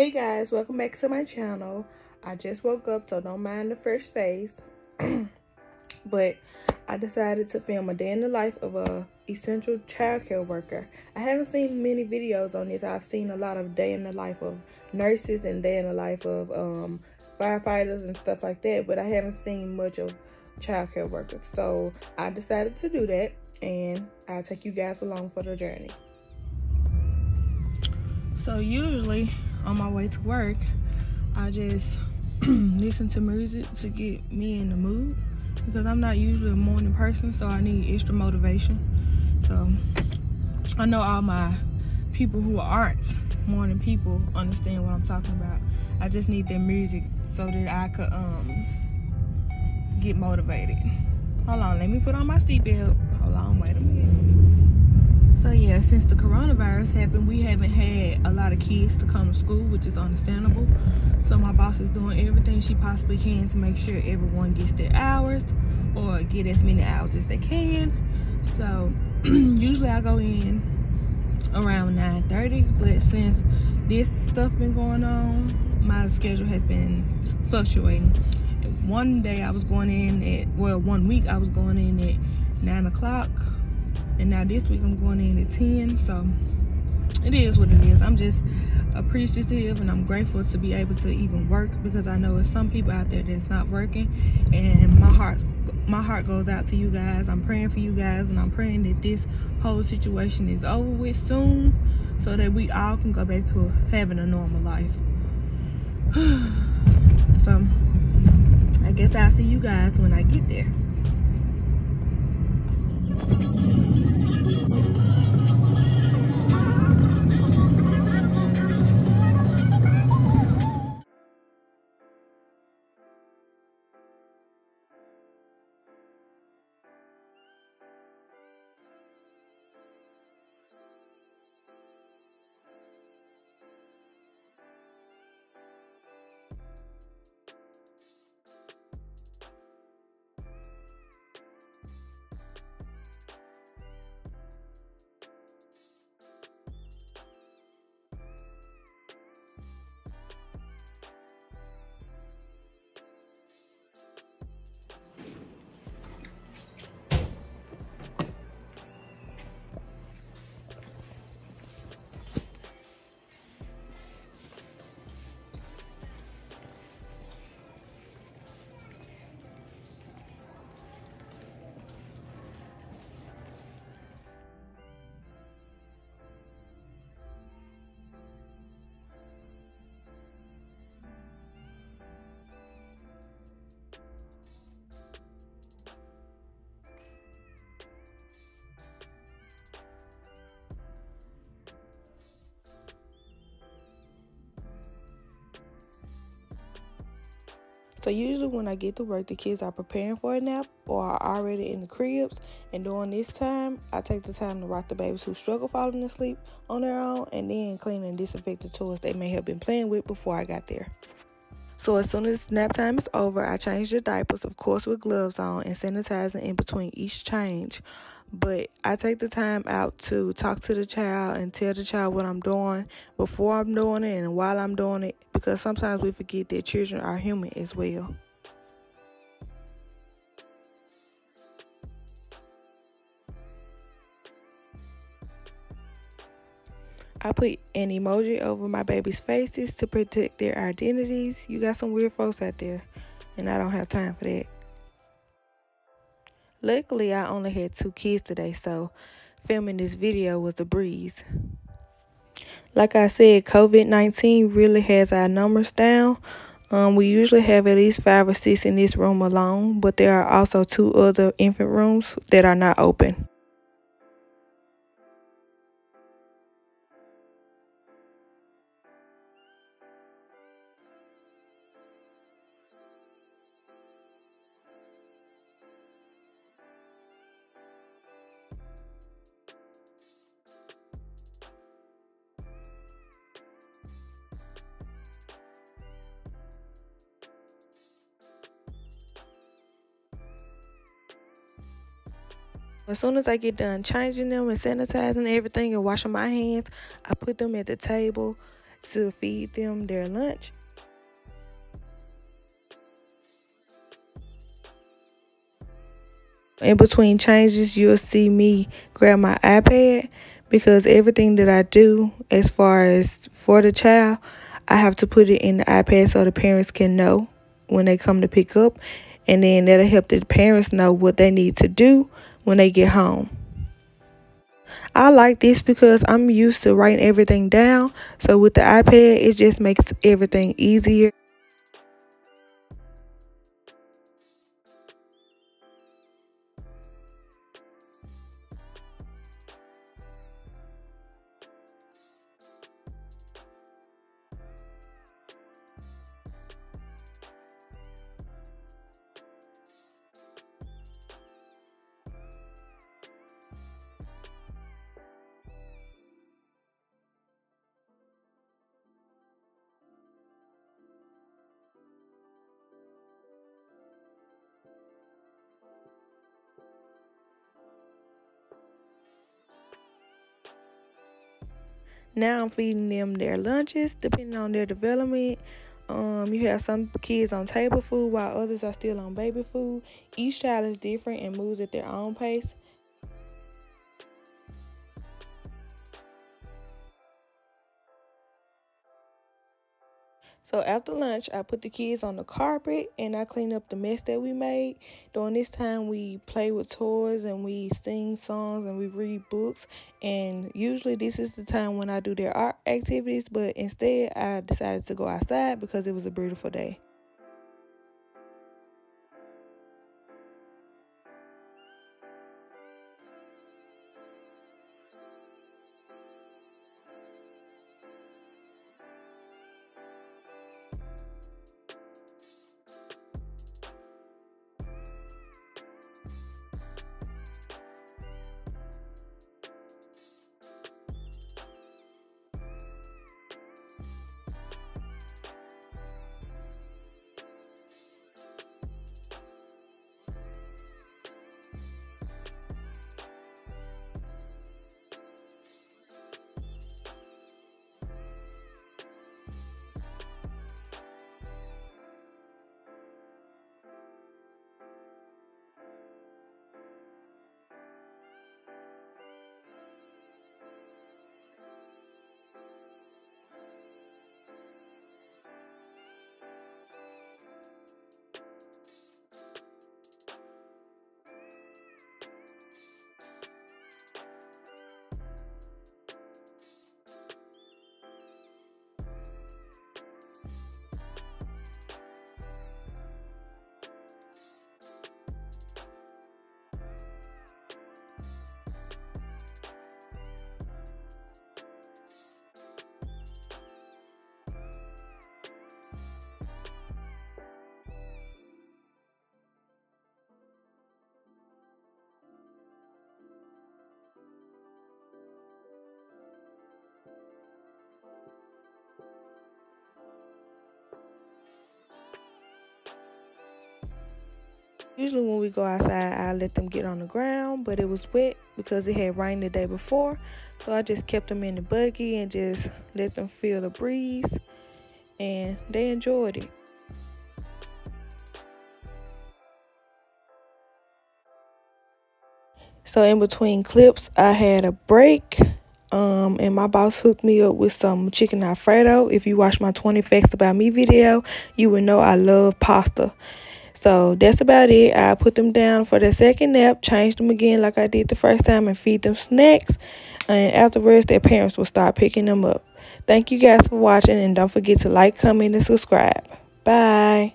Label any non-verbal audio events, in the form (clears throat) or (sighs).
Hey guys, welcome back to my channel. I just woke up, so don't mind the fresh face. (clears throat) but I decided to film a day in the life of a essential childcare worker. I haven't seen many videos on this. I've seen a lot of day in the life of nurses and day in the life of um, firefighters and stuff like that, but I haven't seen much of childcare workers. So I decided to do that and I'll take you guys along for the journey. So usually on my way to work, I just (clears throat) listen to music to get me in the mood because I'm not usually a morning person, so I need extra motivation. So I know all my people who aren't morning people understand what I'm talking about. I just need their music so that I could um get motivated. Hold on, let me put on my seatbelt. Hold on, wait a minute. So yeah, since the coronavirus happened, we haven't had a lot of kids to come to school, which is understandable. So my boss is doing everything she possibly can to make sure everyone gets their hours or get as many hours as they can. So (clears throat) usually I go in around 9.30, but since this stuff been going on, my schedule has been fluctuating. One day I was going in at, well, one week I was going in at 9 o'clock and now this week i'm going in at 10 so it is what it is. I'm just appreciative and i'm grateful to be able to even work because i know there's some people out there that's not working. And my heart my heart goes out to you guys. I'm praying for you guys and i'm praying that this whole situation is over with soon so that we all can go back to having a normal life. (sighs) So i guess i'll see you guys when i get there So usually when I get to work, the kids are preparing for a nap or are already in the cribs. And during this time, I take the time to rock the babies who struggle falling asleep on their own and then clean and disinfect the toys they may have been playing with before I got there. So as soon as nap time is over, I change the diapers, of course with gloves on and sanitizing in between each change but I take the time out to talk to the child and tell the child what I'm doing before I'm doing it and while I'm doing it because sometimes we forget that children are human as well. I put an emoji over my baby's faces to protect their identities. You got some weird folks out there, and I don't have time for that. Luckily, I only had two kids today, so filming this video was a breeze. Like I said, COVID-19 really has our numbers down. Um, we usually have at least five or six in this room alone, but there are also two other infant rooms that are not open. As soon as I get done changing them and sanitizing everything and washing my hands, I put them at the table to feed them their lunch. In between changes, you'll see me grab my iPad because everything that I do as far as for the child, I have to put it in the iPad so the parents can know when they come to pick up. And then that'll help the parents know what they need to do when they get home. I like this because I'm used to writing everything down. So with the iPad, it just makes everything easier. Now I'm feeding them their lunches depending on their development. Um, you have some kids on table food while others are still on baby food. Each child is different and moves at their own pace. So after lunch, I put the kids on the carpet and I clean up the mess that we made. During this time, we play with toys and we sing songs and we read books. And usually this is the time when I do their art activities, but instead I decided to go outside because it was a beautiful day. Usually when we go outside, I let them get on the ground, but it was wet because it had rained the day before. So I just kept them in the buggy and just let them feel the breeze and they enjoyed it. So in between clips, I had a break. Um, and my boss hooked me up with some chicken alfredo. If you watch my 20 facts about me video, you will know I love pasta. So that's about it. I put them down for the second nap, change them again like I did the first time, and feed them snacks. And afterwards, their parents will start picking them up. Thank you guys for watching, and don't forget to like, comment, and subscribe. Bye.